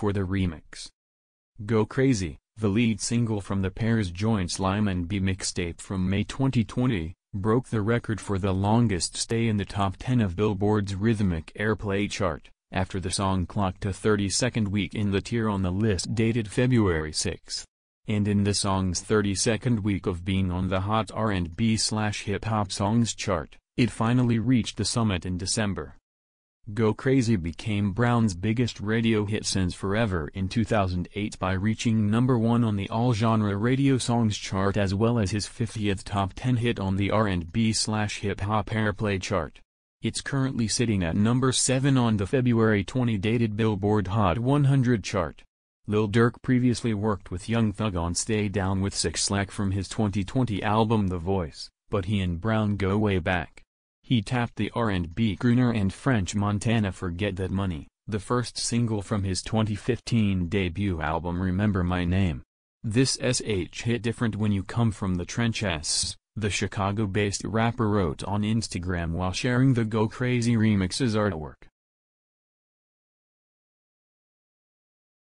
for the remix. Go Crazy, the lead single from the pair's joint Slime and B mixtape from May 2020, broke the record for the longest stay in the top 10 of Billboard's Rhythmic Airplay chart, after the song clocked a 32nd week in the tier on the list dated February 6. And in the song's 32nd week of being on the Hot R&B slash hip-hop songs chart, it finally reached the summit in December. Go Crazy became Brown's biggest radio hit since Forever in 2008 by reaching number one on the all-genre radio songs chart as well as his 50th top 10 hit on the R&B slash hip-hop airplay chart. It's currently sitting at number 7 on the February 20 dated Billboard Hot 100 chart. Lil Durk previously worked with Young Thug on Stay Down with 6 Slack from his 2020 album The Voice, but he and Brown go way back. He tapped the R&B crooner and French Montana Forget That Money, the first single from his 2015 debut album Remember My Name. This SH hit different when you come from the trenches, the Chicago-based rapper wrote on Instagram while sharing the Go Crazy remix's artwork.